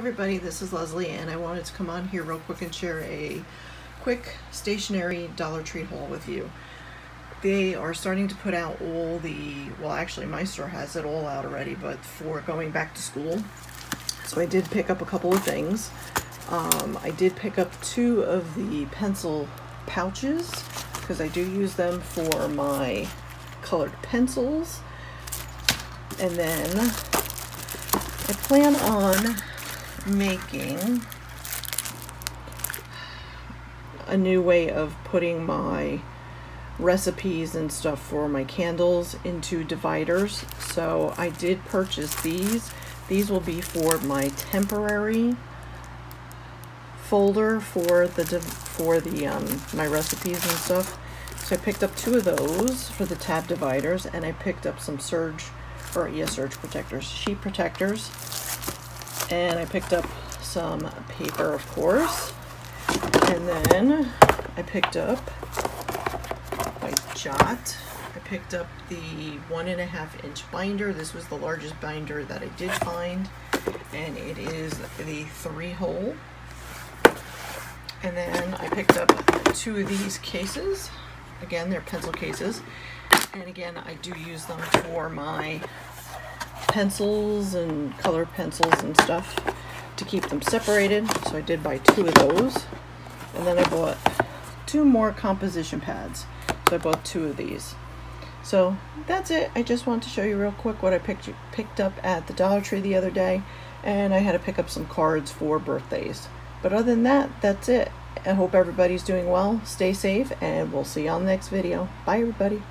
everybody, this is Leslie and I wanted to come on here real quick and share a quick stationary Dollar Tree haul with you. They are starting to put out all the, well actually my store has it all out already, but for going back to school. So I did pick up a couple of things. Um, I did pick up two of the pencil pouches because I do use them for my colored pencils. And then I plan on making a new way of putting my recipes and stuff for my candles into dividers. So I did purchase these. These will be for my temporary folder for the for the um, my recipes and stuff. So I picked up two of those for the tab dividers, and I picked up some surge or yeah, surge protectors, sheet protectors and I picked up some paper, of course. And then I picked up my Jot. I picked up the one and a half inch binder. This was the largest binder that I did find. And it is the three hole. And then I picked up two of these cases. Again, they're pencil cases. And again, I do use them for my pencils and color pencils and stuff to keep them separated. So I did buy two of those. And then I bought two more composition pads. So I bought two of these. So that's it. I just wanted to show you real quick what I picked picked up at the Dollar Tree the other day. And I had to pick up some cards for birthdays. But other than that, that's it. I hope everybody's doing well. Stay safe, and we'll see you on the next video. Bye, everybody.